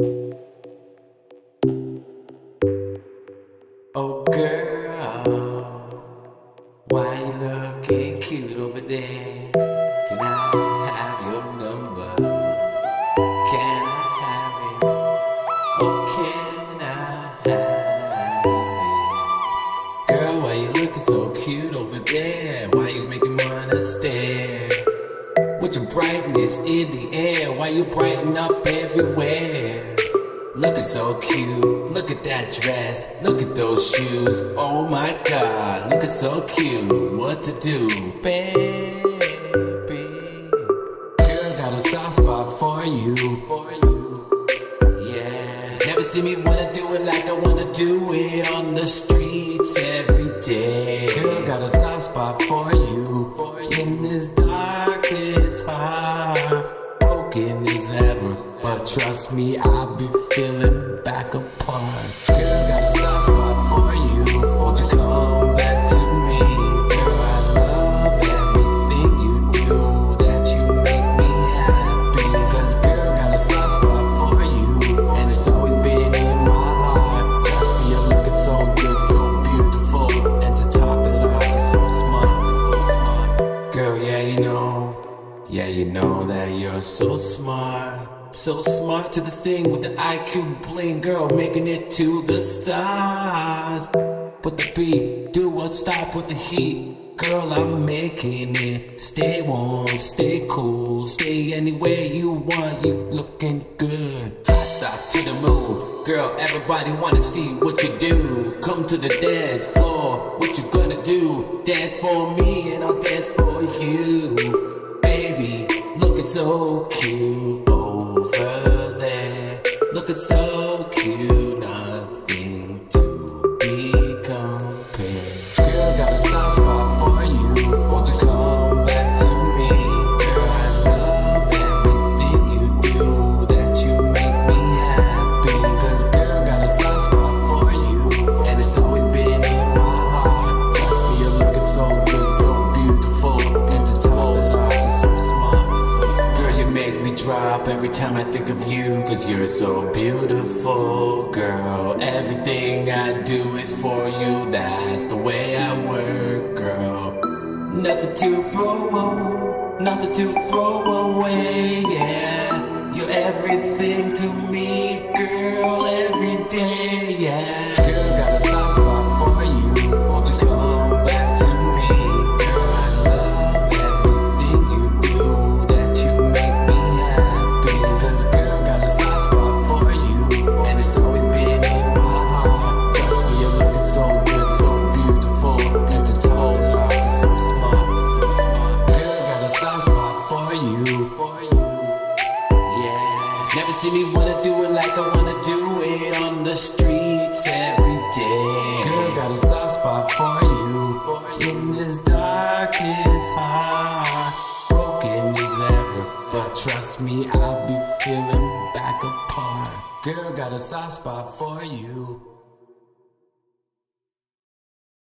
Oh girl, why you looking cute over there? Can I have your number? Can I have it? Oh, can I have it? Girl, why you looking so cute over there? Your brightness in the air, why you brighten up everywhere? Looking so cute, look at that dress, look at those shoes, oh my god, looking so cute, what to do, baby? Girl, got a soft spot for you, for you, yeah. Never see me wanna do it like I wanna do it on the streets every day. Girl, got a soft spot for you. In this darkest heart broken as ever. But trust me, I'll be feeling back apart. Girl, got a soft spot for you. Won't you come you know that you're so smart. So smart to this thing with the IQ bling, girl, making it to the stars. Put the beat, do what stop with the heat. Girl, I'm making it. Stay warm, stay cool, stay anywhere you want. You looking good. Hot stop to the moon. Girl, everybody wanna see what you do. Come to the dance floor. What you gonna do? Dance for me and I'll dance for you so cute over there. Looking so cute, drop every time I think of you. Cause you're so beautiful, girl. Everything I do is for you. That's the way I work, girl. Nothing to throw away, nothing to throw away, see me wanna do it like I wanna do it on the streets every day. Girl, got a soft spot for you. In this darkest heart, broken as ever. But trust me, I'll be feeling back apart. Girl, got a soft spot for you.